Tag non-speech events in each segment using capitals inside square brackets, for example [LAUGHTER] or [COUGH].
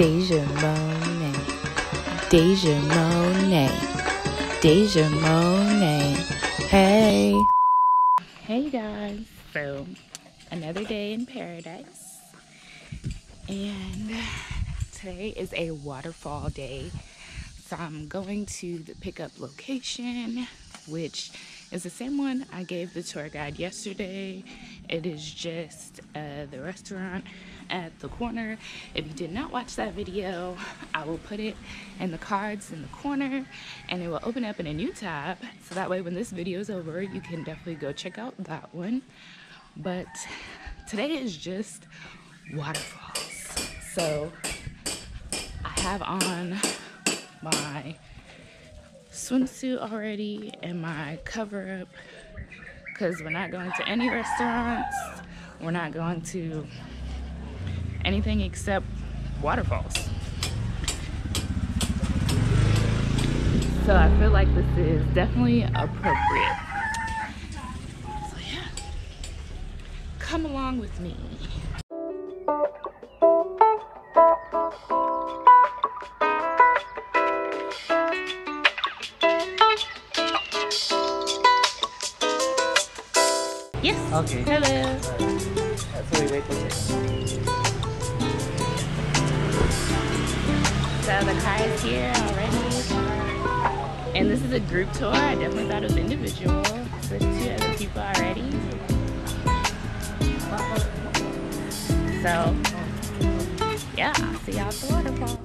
DayJa Mona. DayJa Mona. DayJa Mona. Hey. Hey guys. So, another day in paradise. And today is a waterfall day. So, I'm going to the pickup location, which is the same one I gave the tour guide yesterday. It is just uh, the restaurant at the corner. If you did not watch that video, I will put it in the cards in the corner and it will open up in a new tab. So that way when this video is over, you can definitely go check out that one. But today is just waterfalls. So I have on my swimsuit already and my cover up because we're not going to any restaurants. We're not going to anything except waterfalls. So I feel like this is definitely appropriate. So yeah, come along with me. Okay. Hello. So we wait for. So the car is here already. And this is a group tour. I definitely thought it was individual. So there's two other people already. So, yeah, I'll see y'all at the waterfall.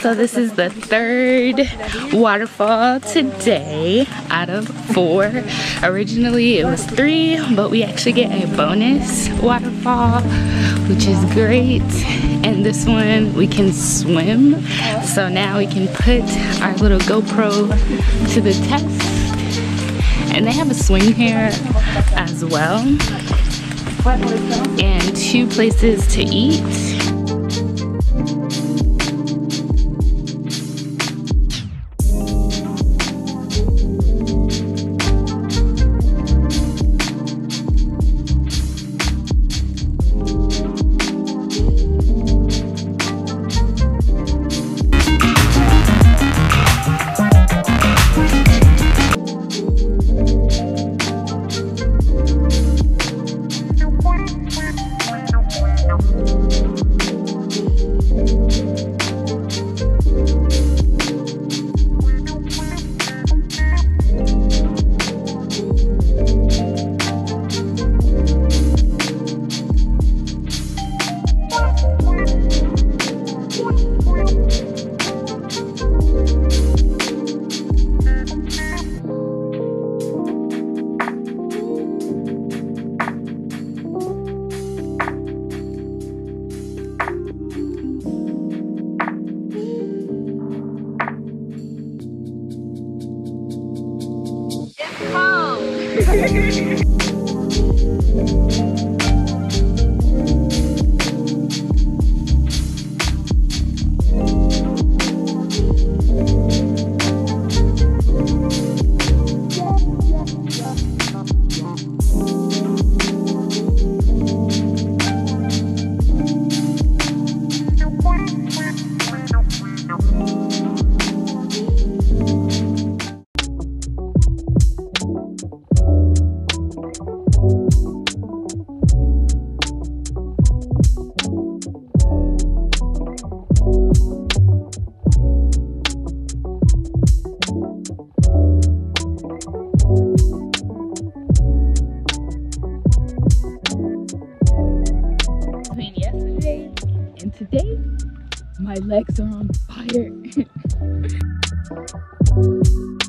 So this is the third waterfall today out of four. Originally it was three, but we actually get a bonus waterfall, which is great. And this one we can swim. So now we can put our little GoPro to the test. And they have a swing here as well. And two places to eat. My legs are on fire. [LAUGHS]